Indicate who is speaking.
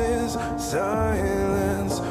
Speaker 1: is silence.